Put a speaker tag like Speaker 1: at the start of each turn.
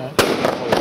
Speaker 1: Huh?